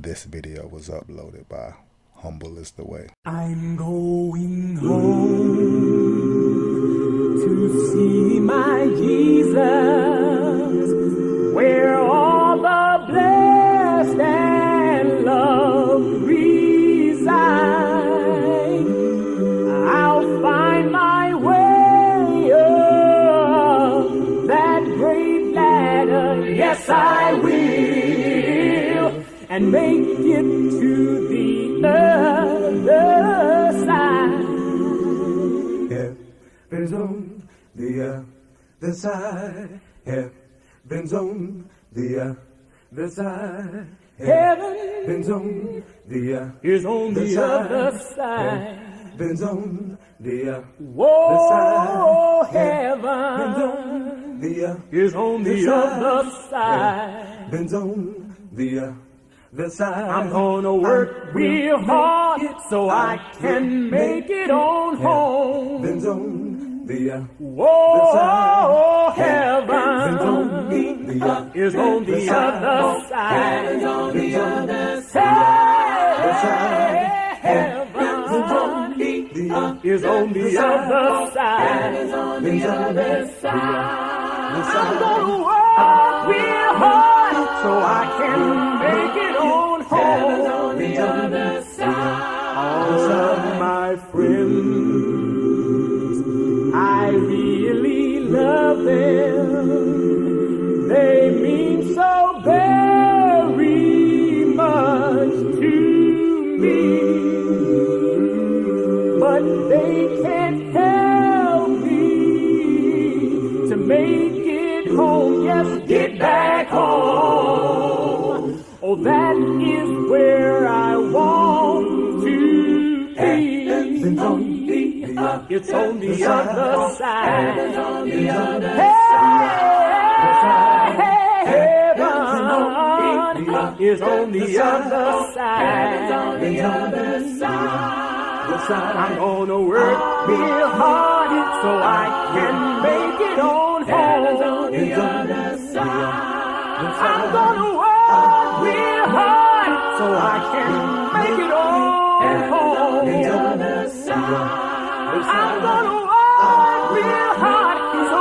This video was uploaded by Humble is the Way. I'm going home to see my Jesus, where all the blessed and loved reside. I'll find my way up that great ladder, yes I will, and make it to the other side. Heaven's on the other side. Heaven's on the other side. Heaven Heaven's on the is on the side. other side. Heaven's on the Whoa, Heaven's heaven on the is on the side. other side. Heaven's on the other side. I'm gonna work real hard so I can make it on home. Oh, Heaven's on the Whoa, heaven on the is on the other side. Heaven's on the other side. Heaven is on the other side. Is on the other side. I'm gonna work real hard so I can make it on home. on the other side. All of my friends, I really love them. They mean so very much to me. But they can't help me to make it home. Yes, get back It's on the other side. It's on the other Heaven is on the other side. on the other side. I'm gonna work real hard so I can make it on home. on the other side. I'm gonna work real hard so I can make it on home. on the other side. I'm gonna work real hard.